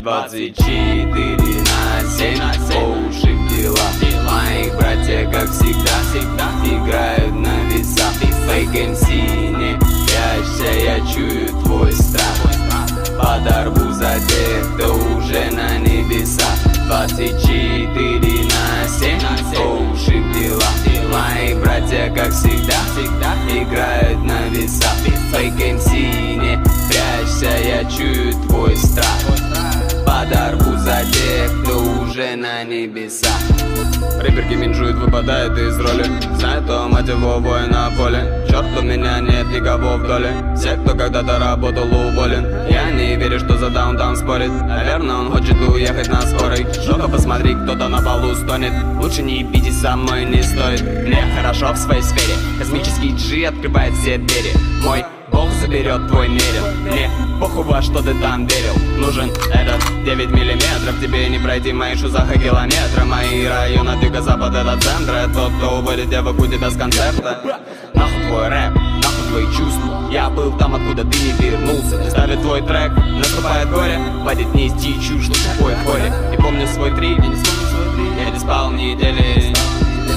24 на 7 По уши дела. Моих братья, как всегда, всегда Играют на весах. Фейк МС не прячься Я чую твой страх. Подорву за тех, кто уже на небесах. 24 на 7 По уши дела. Мои братья, как всегда, всегда Играют на весах. Фейк МС не прячься Я чую твой страх уже на небесах. Рэпер Киминджует выпадает из роли. Знает, то мать его на поле меня нет никого в доле Все, кто когда-то работал, уволен. Я не верю, что за даунтаун спорит. Наверное, он хочет уехать на скорой Только посмотри, кто-то на полу стонет. Лучше не ебитесь со мной не стоит. Мне хорошо в своей сфере. Космический G открывает все двери. Мой Бог заберет твой мерин Мне похуй во что ты там верил. Нужен этот 9 миллиметров. Тебе не пройти мои шузаха километра Мои районы от юго-запада до центра Тот, кто уводит девок, будет с концерта был там, откуда ты не вернулся. Ставит твой трек, наступает горе Хватит нести чушь, что тупой хоре И помню свой три, я не спал недели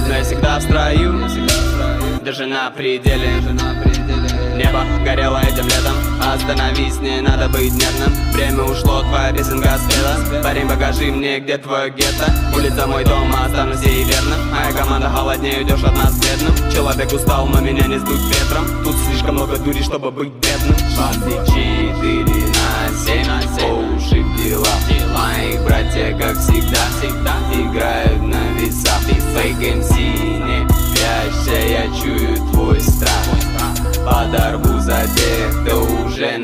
Но я всегда в строю. Даже на пределе. Небо горело этим Остановись, не надо быть нервным. Время ушло, твоя песенка спела Парень, покажи мне, где твое гетто. Улица мой дом, а останусь ей верным. Моя команда холоднее, уйдешь от нас бедным. Человек устал, но меня не сдуть ветром. Тут слишком много дури, чтобы быть бедным. 24 на 7 По уши дела Моих братья, как всегда, всегда Играют на весах. Фейк МС не прячься, я чую твой страх. Подорву за уже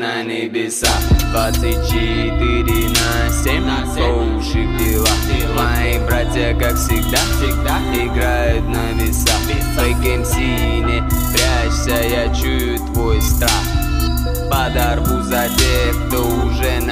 на небесах 24 на 7 По уши в дела Мои братья, как всегда, всегда Играют на весах. Фейк МС не прячься, я чую твой страх. Подорву за тех, кто уже на